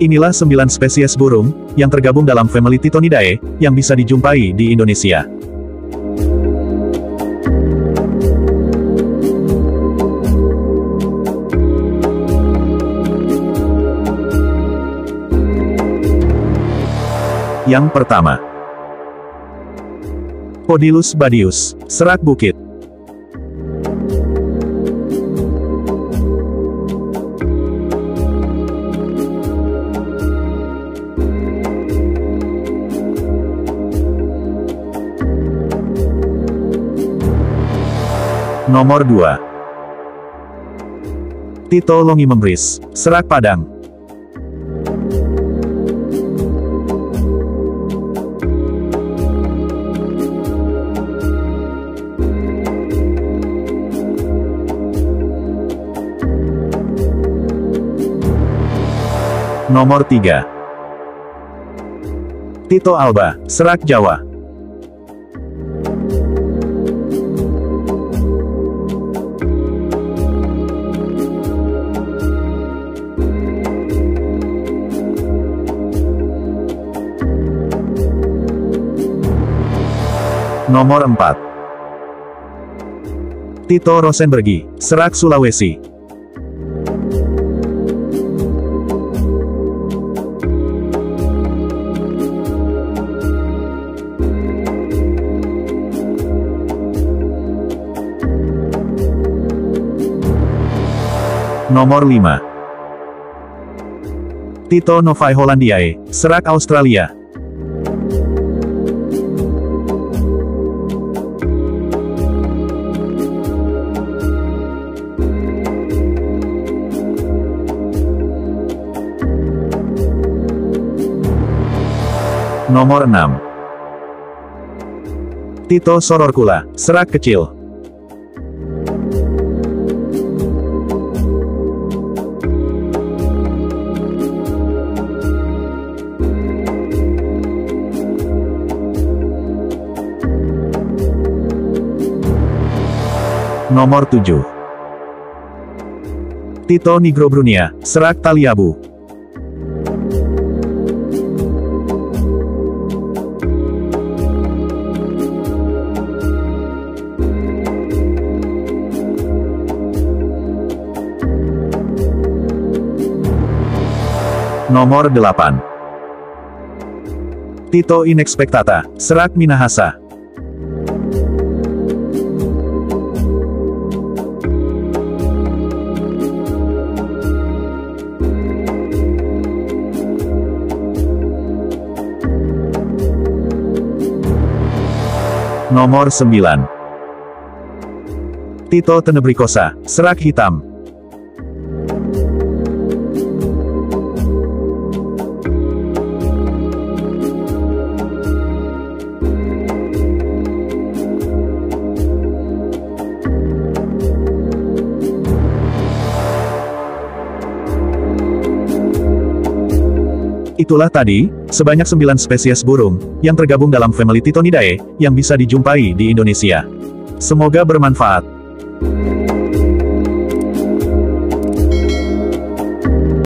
Inilah 9 spesies burung, yang tergabung dalam family Titonidae, yang bisa dijumpai di Indonesia. Yang pertama. Podilus badius, serak bukit. Nomor 2. Tito Longi Membris, Serak Padang. Nomor 3. Tito Alba, Serak Jawa. Nomor 4. Tito Rosenbergi, Serak Sulawesi. Nomor 5. Tito Novai Hollandiae, Serak Australia. Nomor 6. Tito Sororkula, serak kecil. Nomor 7. Tito Nigrobrunia, serak Taliabu. Nomor 8. Tito Inexpectata, Serak Minahasa. Nomor 9. Tito Tenebrikosa, Serak Hitam. Itulah tadi, sebanyak 9 spesies burung, yang tergabung dalam family Titonidae, yang bisa dijumpai di Indonesia. Semoga bermanfaat.